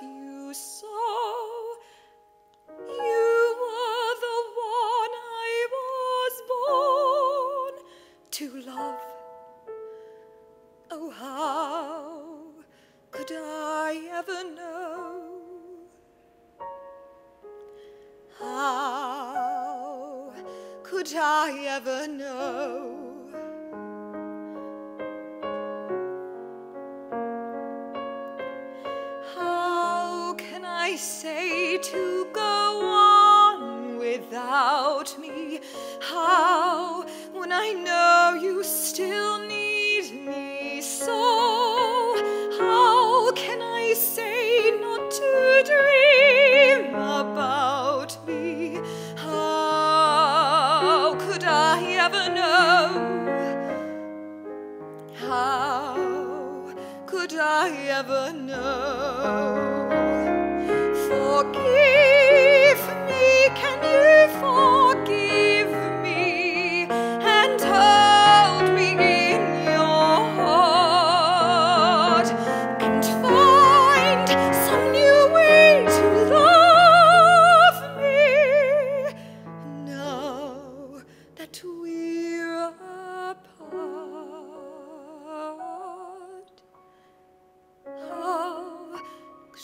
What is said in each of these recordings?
you so. You were the one I was born to love. Oh, how could I ever know? How could I ever know? Without me? How, when I know you still need me so? How can I say not to dream about me? How could I ever know? How could I ever know?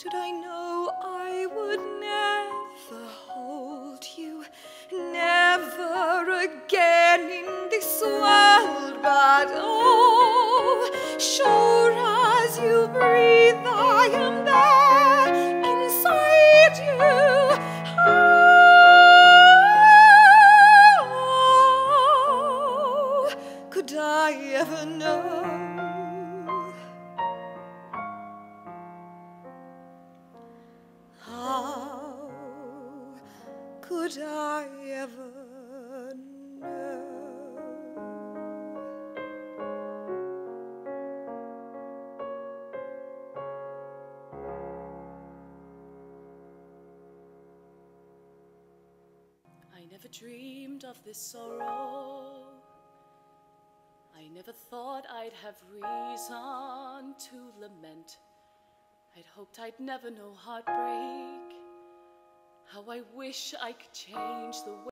Should I know I would never hold you, never again in this world, but oh, sure as you breathe, I am could I ever know? I never dreamed of this sorrow. I never thought I'd have reason to lament. I'd hoped I'd never know heartbreak. How I wish I could change the way.